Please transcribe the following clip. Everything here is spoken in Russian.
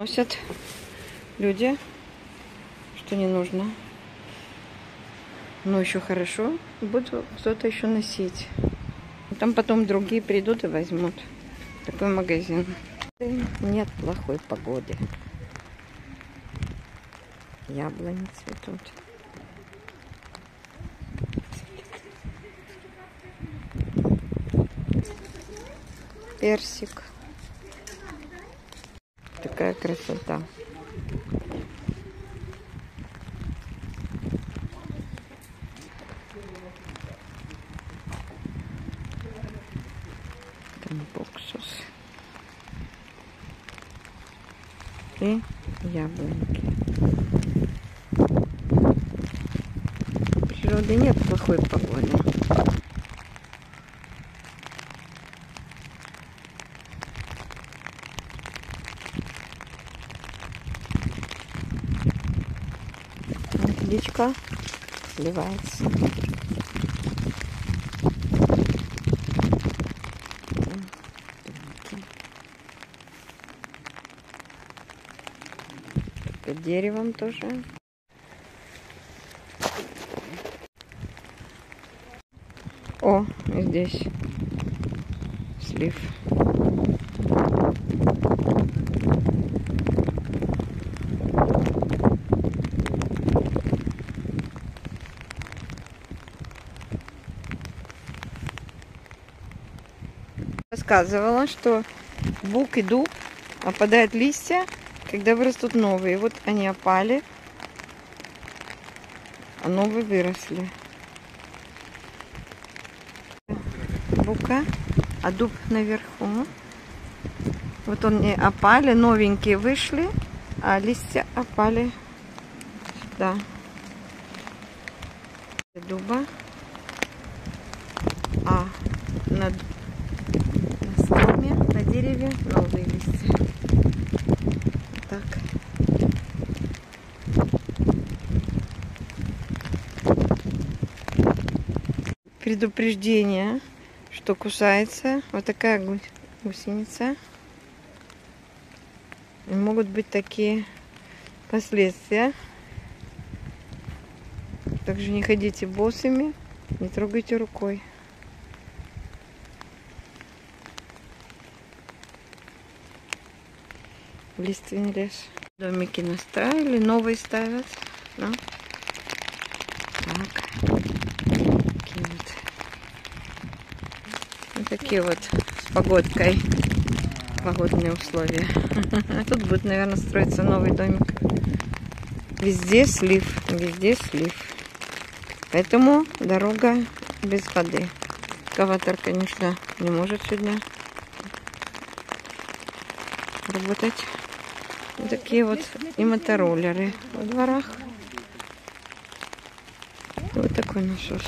Носят люди, что не нужно. Но еще хорошо, будет кто-то еще носить. Там потом другие придут и возьмут. Такой магазин. Нет плохой погоды. Яблони цветут. Персик. Такая красота. Там уксус. И яблоньки. В природе нет плохой погоды. Водичка сливается. Под деревом тоже. О, здесь слив. Рассказывала, что бук и дуб опадают листья, когда вырастут новые. Вот они опали, а новые выросли. Бука, а дуб наверху. Вот они опали, новенькие вышли, а листья опали сюда. Дуба. А над дереве новые листья. Так. Предупреждение, что кусается. Вот такая гу- гусеница. И могут быть такие последствия. Также не ходите босыми, не трогайте рукой. Лиственный лес. Домики настраивали, новые ставят. Да? Так. Такие вот. Вот такие вот с погодкой. Погодные условия. Тут будет, наверное, строиться новый домик. Везде слив, везде слив. Поэтому дорога без воды. Экскаватор, конечно, не может сегодня работать. Такие вот и мотороллеры во дворах. Вот такой насос.